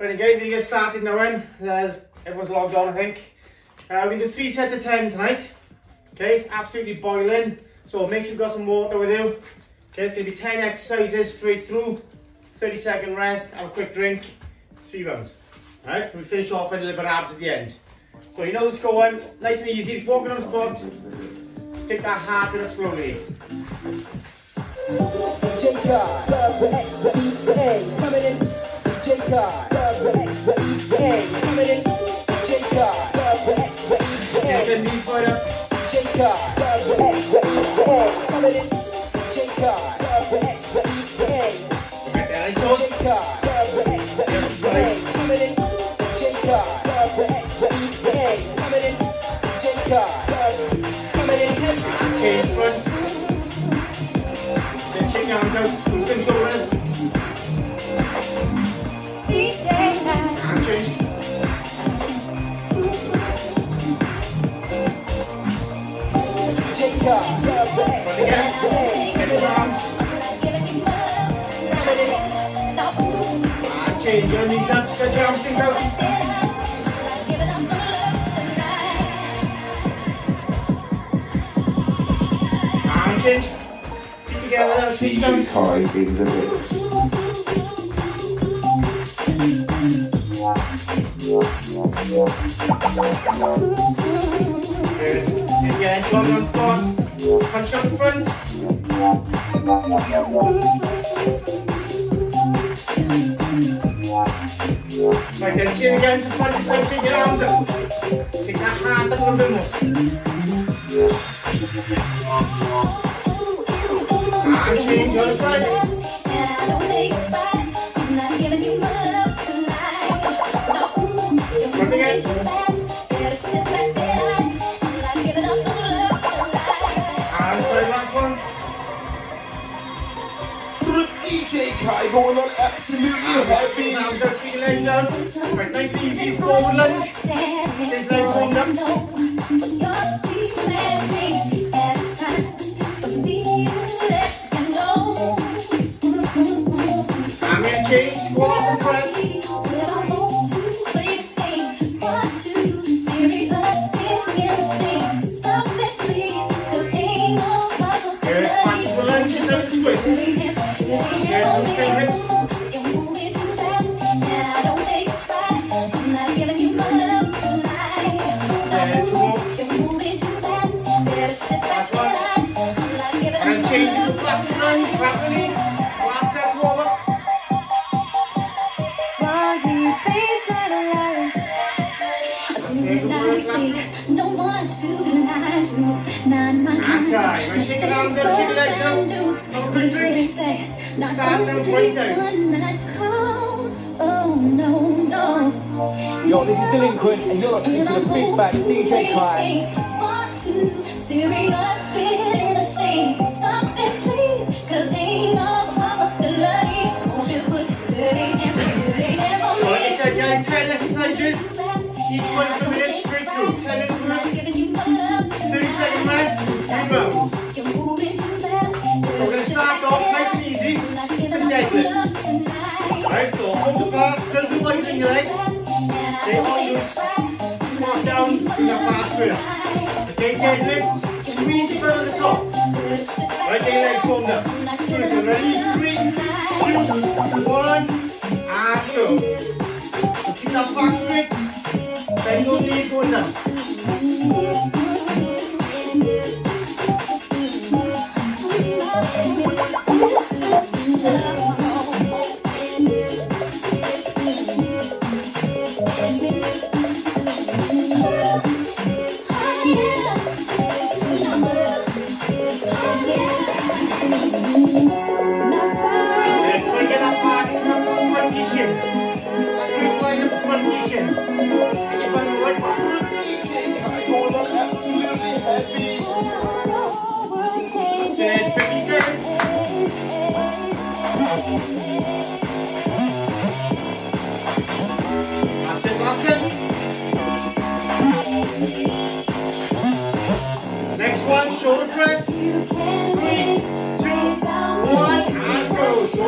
Right guys, we get started now. Uh, everyone's logged on I think. Uh, we're do three sets of 10 tonight. Okay, it's absolutely boiling. So make sure you've got some water with you. Okay, it's going to be 10 exercises straight through. 30 second rest, have a quick drink, three rounds. Alright, we finish off with a little bit of abs at the end. So you know the score, nice and easy, walking on the spot. Take that heart rate up slowly. J-Card, the X, the E, the A, coming in. The E, the A, coming Your arms out. Arm change. Keep together. DJ Kai in the mix. Again. Spot. Punch up front. Right then, sit again to front. Front. Take your arms up. Take that hand up a little bit more. Arm change. Other side. Kai going on absolutely heavy. Arms out. Keep your legs out. Right. Nice and easy. Forward lunge. Yo, this is Delinquent, and you're listening to the Big Bad DJ Kai. To start off nice and easy. Some deadlifts. Right, so hold the bar, don't do in your legs. Okay, all you squat down in the fast way. Okay, deadlift, squeeze it over the top. Right, get your legs up. Okay, so ready? Three, two, one, and go. So keep that back straight. Bend those knees going down.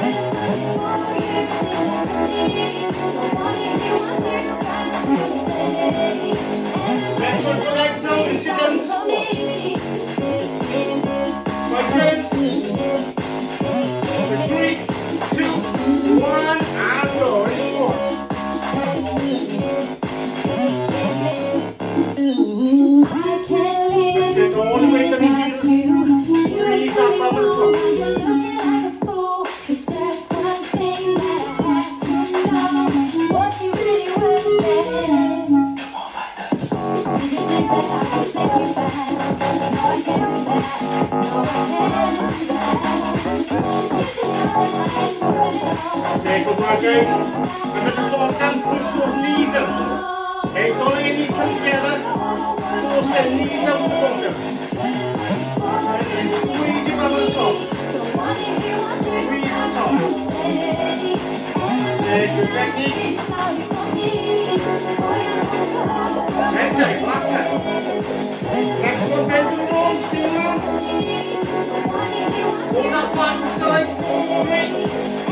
saying? Say good work, guys. Remember to walk and push those knees out. Okay, don't let your knees together. And squeeze your top. Squeeze the top. Say good technique. Next side, last the you.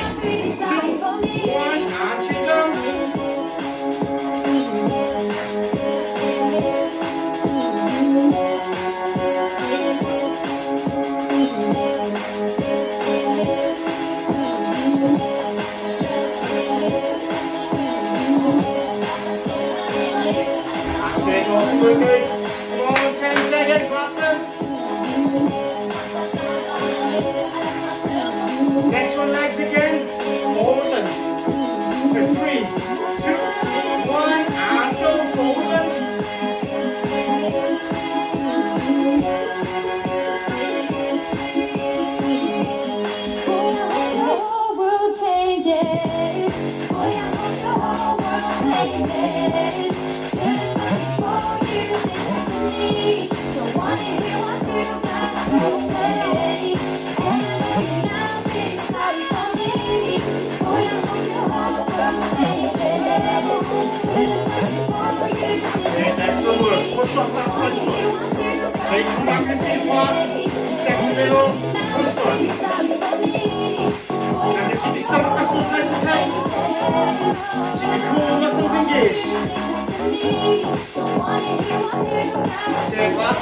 one, work. Push off that front foot. Okay, come back into your part. Step to the middle. Push front. Remember, keep your stomach muscles nice and tight. Keep your core muscles engaged. Say it last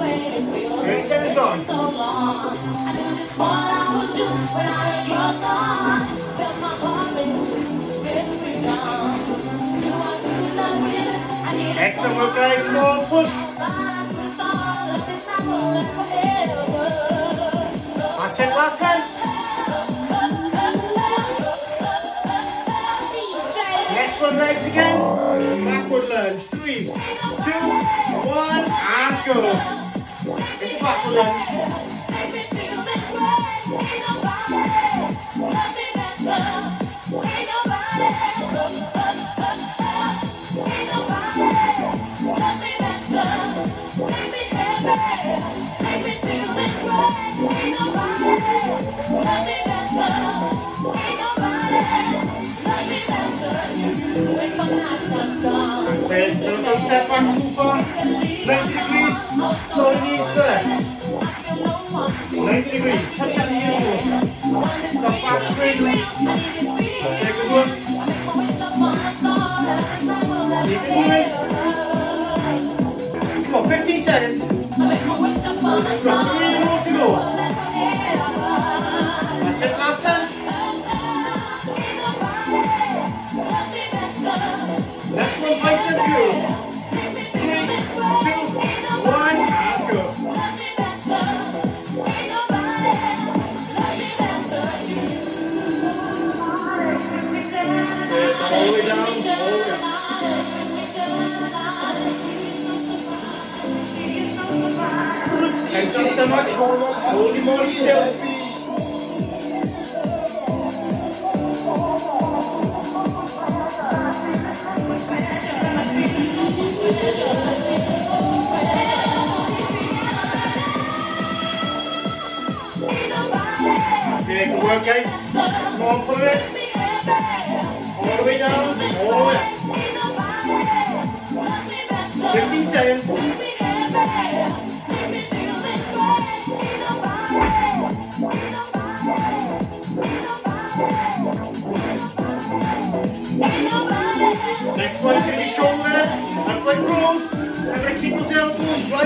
one, and stop. Roll down chest. I say good technique, keep that back straight. Touch your chest a lot. Need a breather, hold on a quick plank. Ready, set, and gone. Excellent work, guys. Come push. Last time. Next one, legs again. Backward lunge. Three, two, one, and go. Back too far. 90 degrees. So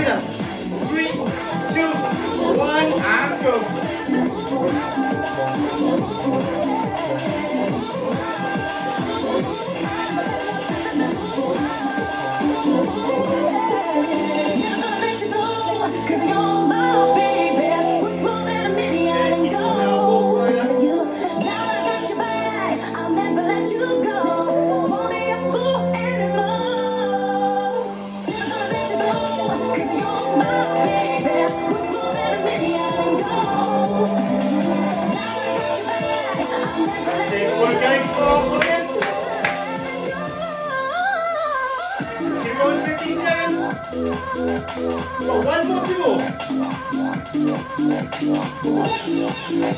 up. Three, two, one, and go.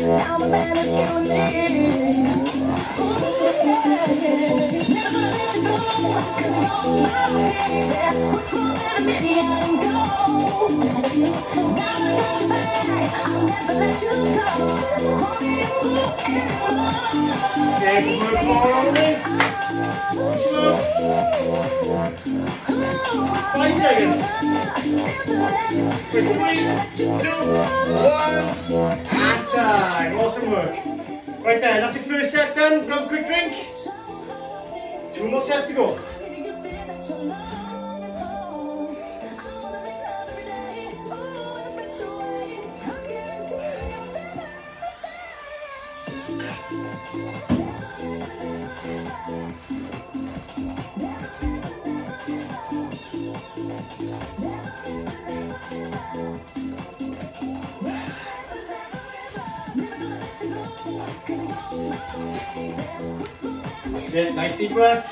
Now the man is killing me. Never let you Five seconds. Three, two, one, time. Awesome work. Right there, that's your first set done. Grab a quick drink. Two more sets to go. Nice deep breaths.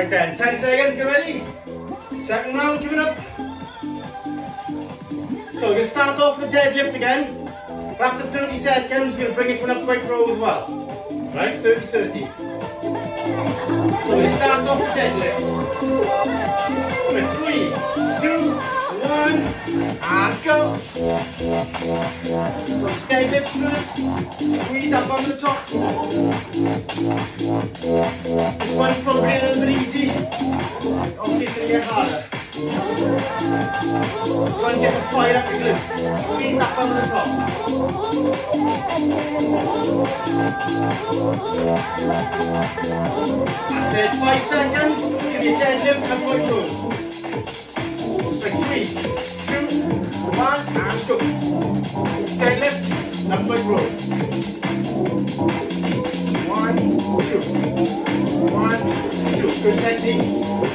Right then, 10 seconds, get ready. Second round coming up. So we're to start off with deadlift again. After 30 seconds, we're going to bring it to an upright row as well. Right, 30 30. So to start off with deadlift. With three, two, one, and go. So deadlift first. Squeeze up on the top. This one's probably a little bit easy. Obviously, it's going to get harder. This one gets the fire up the glutes. Squeeze up on the top. That's it. Five seconds. Give your deadlift and point through. Three, two, one, and number row. One, two. One, two. Good technique.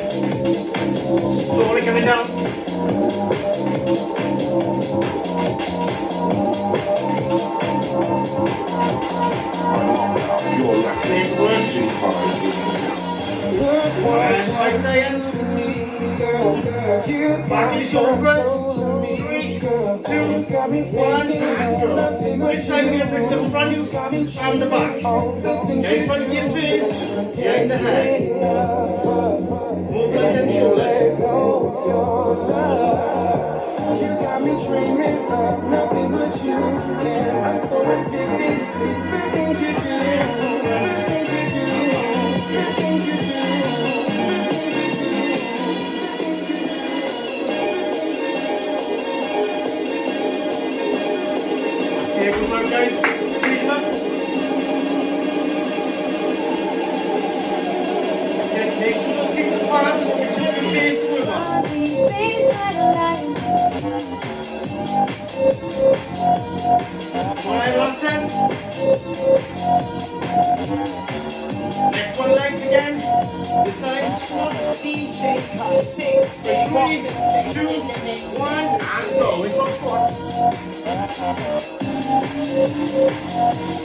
Front and the back. Front of your face, behind the head. Movements and shoulders. You got me dreaming of nothing Thank you.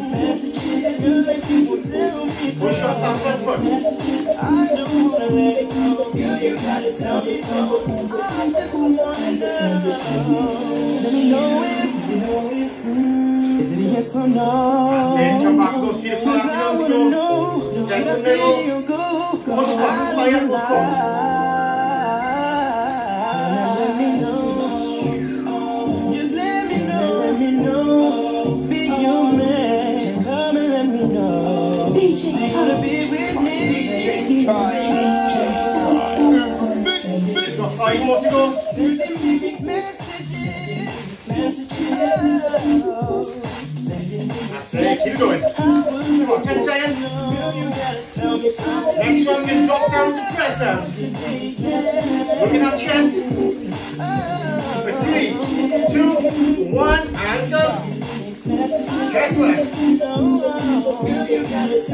in full lunge. Push off that front foot. Yes or no? That's it. Come back. Those feet apart. Let's go. Step in the middle. Push back. Fire. Push back. Wanna be with me. To it. Keep going. Come on, 10 seconds. Next one, we drop down to press downs. Look at that chest. For three, two, one, and go. Chest press.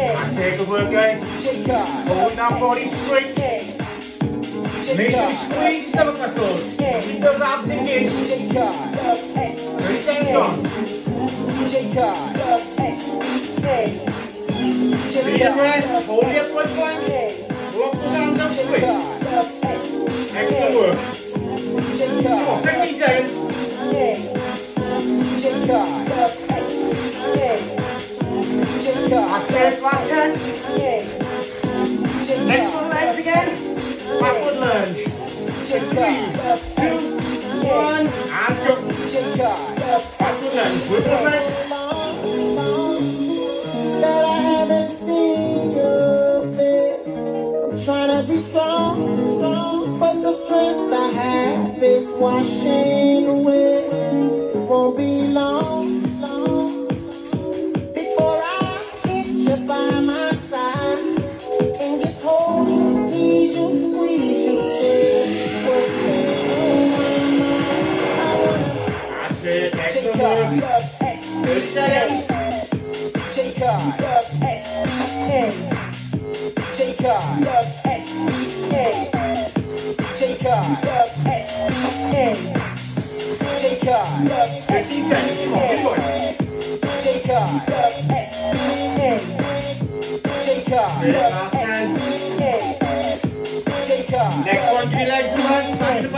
That's it. Good work, guys. Hold that body straight. Make sure you squeeze stomach muscles. Keep those abs engaged. 30 seconds gone. Deep breath. Hold the upright plank. Walk those arms out straight. Excellent work. Come on, 15 seconds. That's it.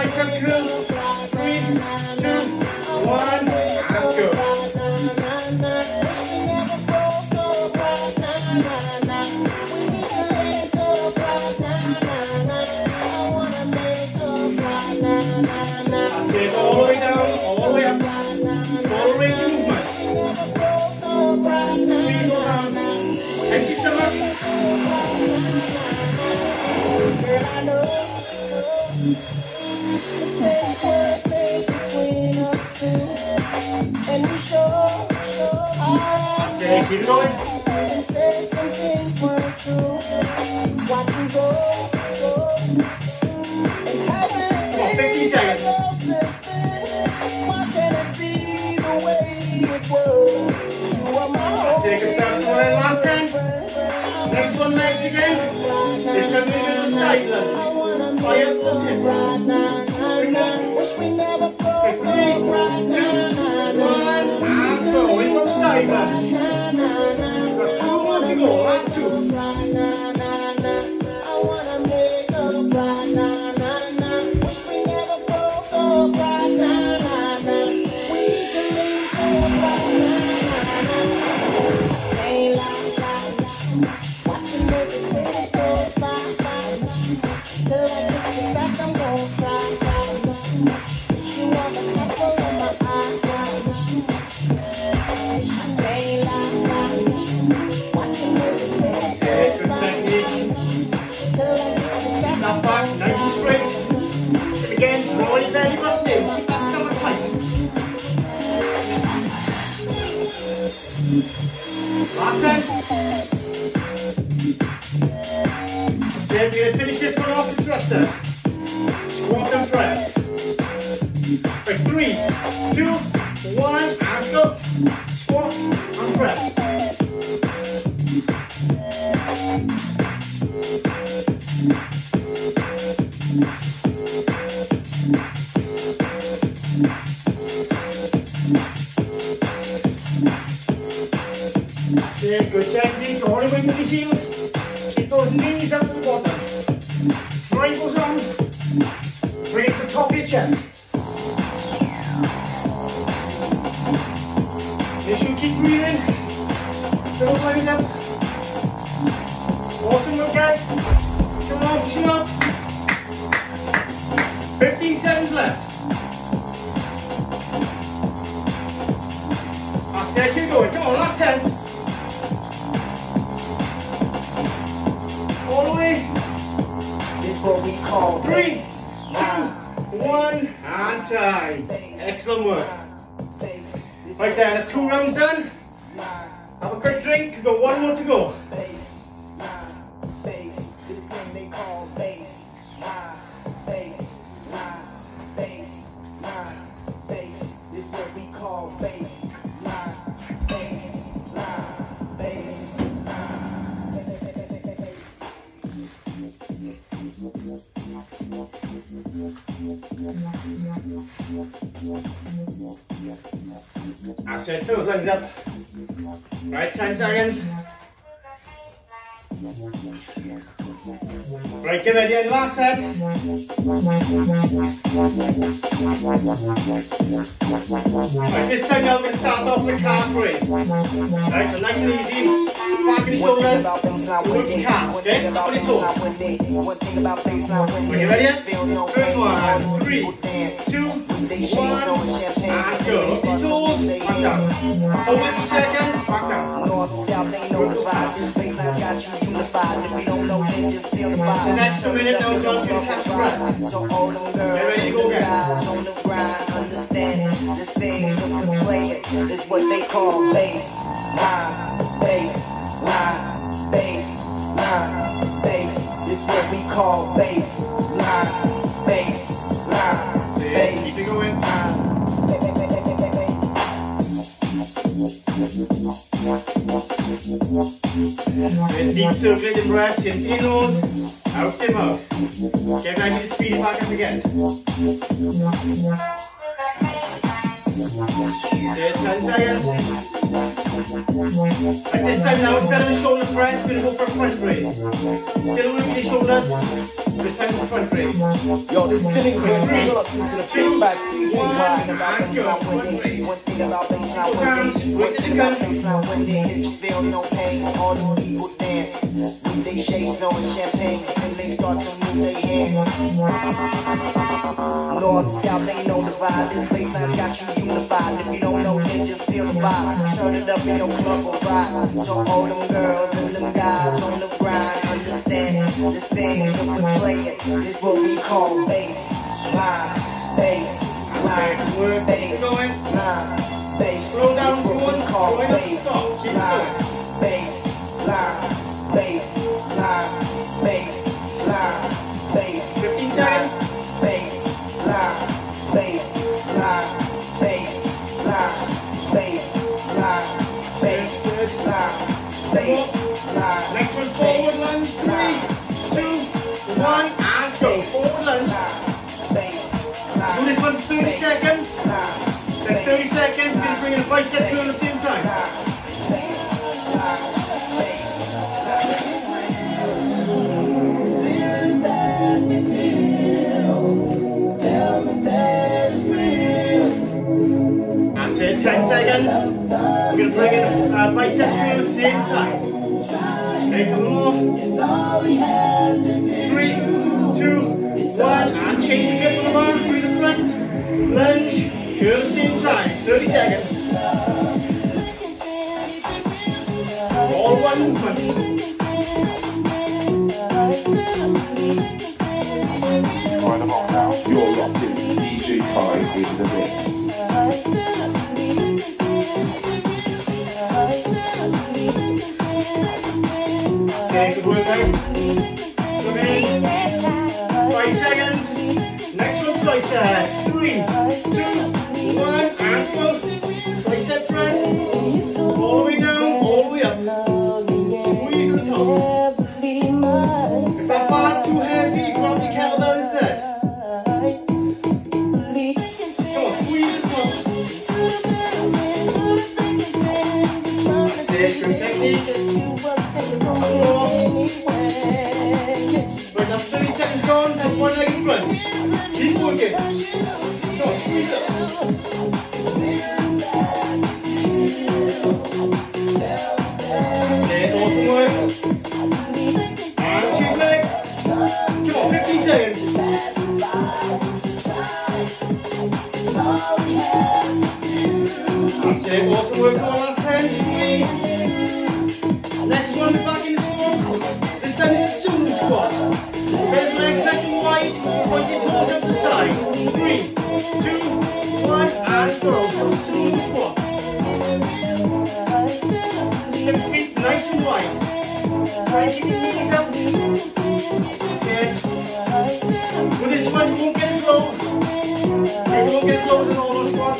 Run. Back Keep going. Oh, 15 seconds. Take be a cycle. Fire those hips. Wish we never broke up right now. Three, two, one. Let's go. We're from It, keep going. Come on, last 10. All the way. This what we call Three, two, one, and time. Excellent work. Right there, that's two rounds done. Have a quick drink, we've got one more to go. It, fill those legs up. Right, 10 seconds. Right, get ready, and last set. Right, this time we're going to start off with calf raise. Right, so nice and easy. Back in the shoulders. Working calves, okay? Up your toes. Are you ready? First one, three, two, one, and go. Up your toes. Hold it for a second. North, south, ain't no divide. This baseline got you unified. If we don't know, then just feel the vibe. The next minutes, now we're catch breath. So all them girls, Get go guys on the grind, understand this thing, look to play it. It's what they call bass, line, bass, line, bass, line, bass. This what we call bass, line, bass, line, bass. keep it going. line. Then deep circulate the breath, in nose, out the mouth. Get ready to speed it back up again. Stay 10 seconds. At this time now, instead of the shoulder press, we're going to go for a front raise. Still working the shoulders, for front raise. Yo, this is Billy Green. Three, to the Big Bad DJ one, Live. and go. Front raise. One thing about baseline, Both arms, weight to the gun. baseline, when they feel no pain. All the people dance with their shades on champagne, and they start to move their hands. North, south, ain't no divide. This baseline got you unified. If you don't know, then just feel the vibe. Turn it up in your club or ride. So all them girls and them guys on the grind, understand this thing, look to play it. This what we call bass, line, bass, line, keep bass, line, bass. Slow down, what we call bass, line, bass, line, bass, line, Then 30 seconds, we're going to bring in a bicep curl at the same time. That's it, 10 seconds. We're going to bring in a uh, bicep curl at the same time. Okay, come on. Three, two, one, and change the grip on the bar through the front. Lunge, the same time. 30 seconds. All one movement. You're locked in. DJ Kai in the mix. Five seconds. Next one, triceps. Three, two, one, and go. Tricep press. All the way down, Three, two, one, and go. Sumo squat. Keep feet nice and wide. Try and keep your knees up. That's it. With this one, you won't get as low. Okay, you won't get as low as an normal squat.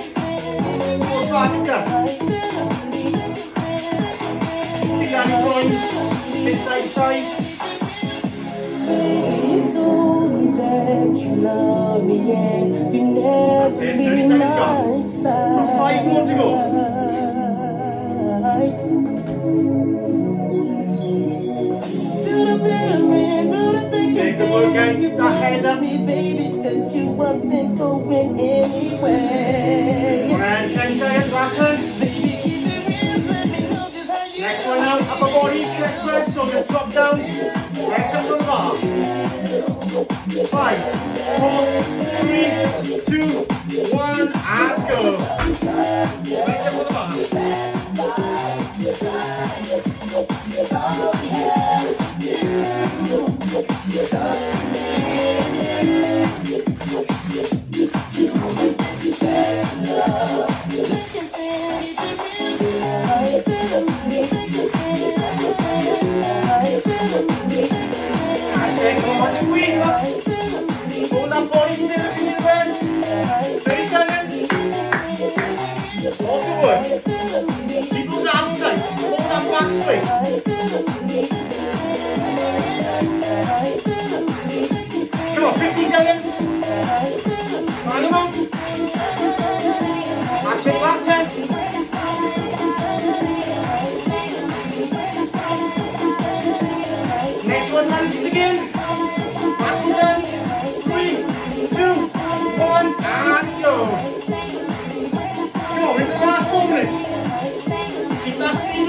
Small squats up. Feet on your groins. Inside thighs. Take the work, guys. Keep that hand up. And 10 seconds, last one. Next one now, upper body chest press, so you drop down, next up bar. Five, four, three, two, one, and go. That's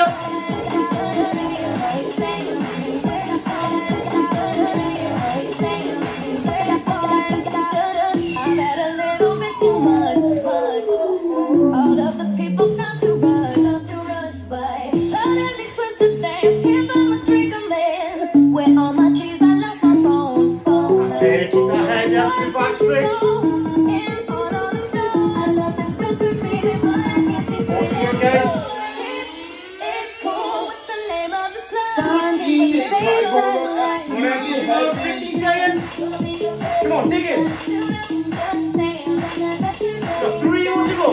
Keep Come on, dig it. Got three more to go.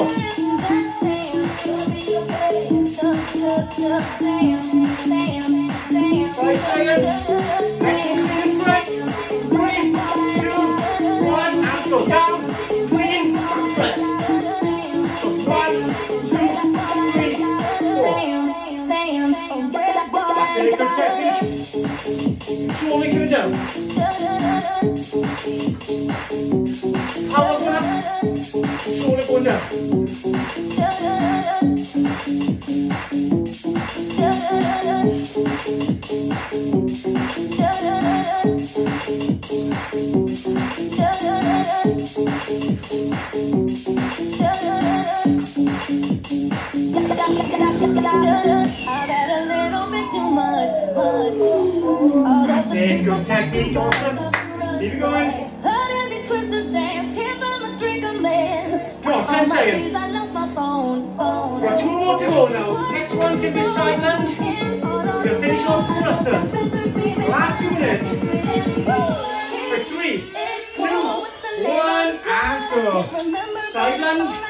seconds. Slowly coming down. Power going up. Slowly going down. That's it, good technique, awesome. Keep it going. Come on, 10 seconds. We've got two more to go now. Next one's going to be side lunge. We're going to finish off thrusters. Last two minutes. For three, two, one, and go. Side lunge.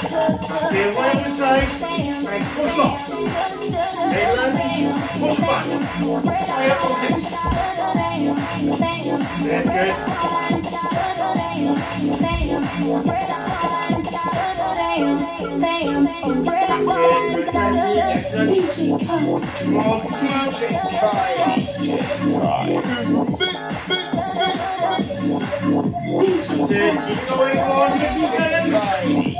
Stay one on the side. Push off. Head lunge. Push back. Try up those hips. That's good. More. That's it. Keep going on. 50 seconds. The last one going out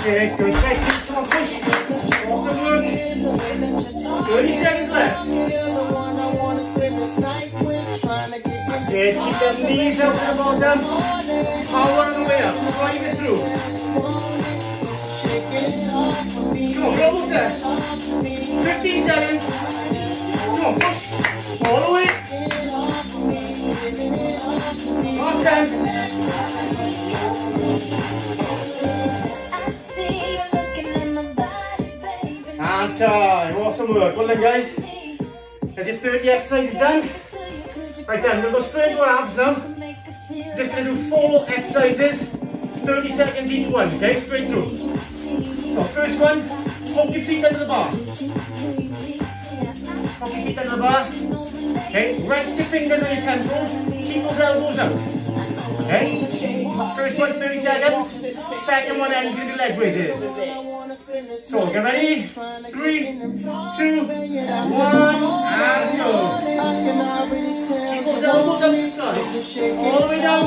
On. Awesome 30 seconds left. Keep knees out to the. Power the way up. Through. Come on, there. 15 seconds. Come on, push. All the way. Last time. Time. Awesome work. Well done, guys. As your 30 exercises done. Right then, we'll go straight to our abs now. Just going to do four exercises, 30 seconds each one, okay? Straight through. So, first one, poke your feet under the bar. Poke your feet under the bar. Okay, rest your fingers on your temples, keep those elbows out. Okay? First one, 30 seconds. Second one, ends with the leg raises. So, get ready? Three, two, one, and go. Keep those elbows up side. All the way down.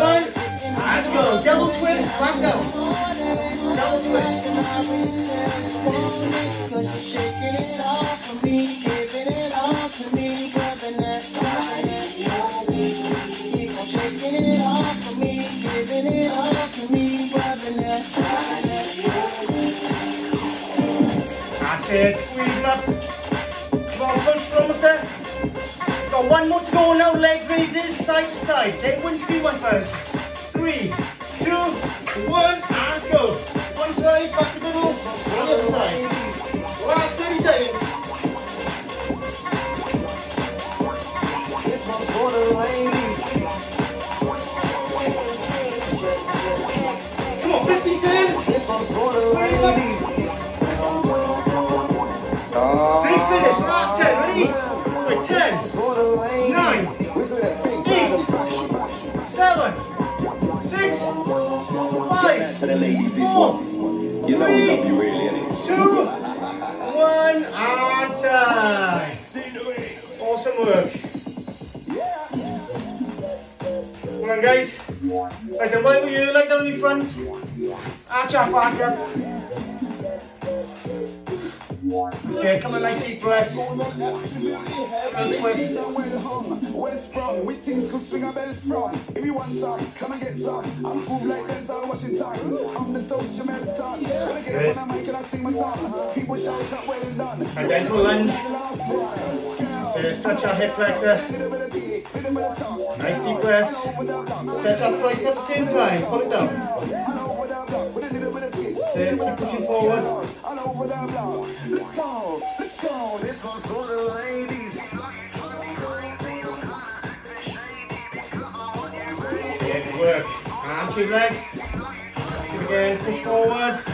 one. Let's go. Double twist. Back down. Double twist. That's it. Squeeze up. Come on, push, we're almost there. Got one more to go now. Leg raises, side to side. Okay, one speed one first. Three, two, one, and go. One side, back to the middle, on the other side. Last 30 seconds. Come on, 50 seconds. Hurry up. Big finish, last 10, ready? Wait, 10, This one. You know we love you really, innit? 2, 1, and time. Awesome work. Come on guys. Right then, while you like down the front, arch back up. Come on, like deep breath. And it's from, we things could swing a bell from. If you want some, come and get some. I'm smooth like Denzel Washington. I'm the Doge Jamaican. When I get up on the mic and I sing my song, people shout out well done. And then a lunge. So touch our hip flexor. Nice deep breath. With Stretch our twice at the same time. Pull it down. With with it, keep pushing forward. With a block. Let's go, let's go. This for the ladies. Good work. Arm change legs. Again, push forward.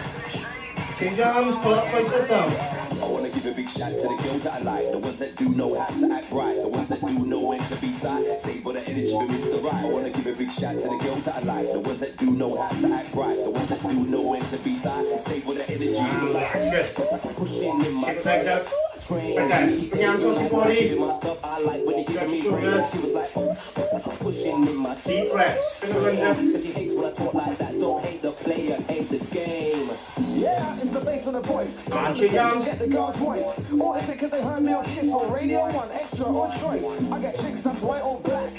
Change arms, pull up, twice up down. Give a big shout to the girls that I like, the ones that do know how to act right, the ones that do know when to be tight. Save for the energy for Mr. Right. I wanna give a big shout to the girls that I like, the ones that do know how to act right, the ones that do know when to be tight. Save for the energy. That's good. Pushing in my Shake the legs out. train. Like that. Bring your arms across your body. myself, I like when they hear me Stretch brain. shoulders. She was like, I'm pushing in my Deep breaths. Finger lunge up. Said she hates when I talk like that. Don't hate the player, hate the game. Yeah, it's the bass on the voice. Change arms. Get the girls' voice. Or is it because they heard me on Kiss or Radio 1, extra or choice? I get chicks that's white or black,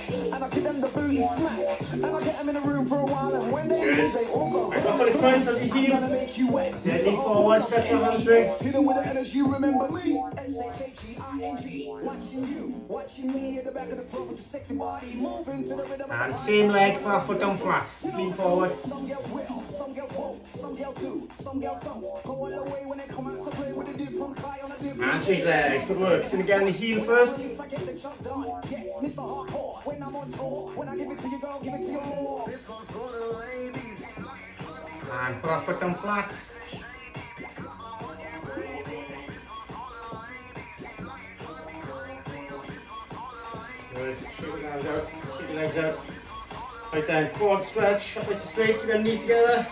I give them the booty smack. And I get them in a room for a while, and when they leave, they all go. Right, go for the front of the I'm heel. gonna make you wet. That's it, lean forward, stretch your hamstrings. Hit 'em with the energy, remember me. S-H-A-G-I-N-G. Watching you, watching me at the back of the club with your sexy body. Moving to the rhythm. of And same leg, back foot down flat. Lean forward. Some girls will, some girls won't, some girls do, some girls don't. Go all the way when they come out to play with a different guy on a different And change legs. Good work. Sit again, the heel first. Yes, I get the job done. Yes, Mr. Hardcore. I'm on tour, when I give it to you, girl, give it to you more. This one's for the ladies. And put foot down flat. Good. Shake your arms out. Shake your legs out. Right then, quad stretch. Up and straight. Keep your knees together.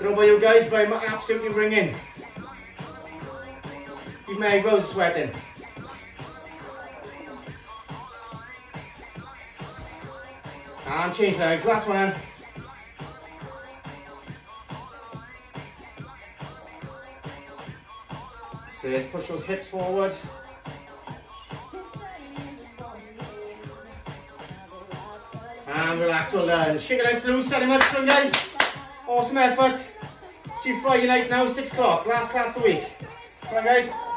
Don't know you guys, but I'm absolutely ringing. Even my eyebrows are sweating. And change legs. Last one. Sit, push those hips forward. And relax, well done. Shake it out loose, very much fun guys. Awesome effort. See you Friday night now, 6 o'clock, last class of the week. Come on guys.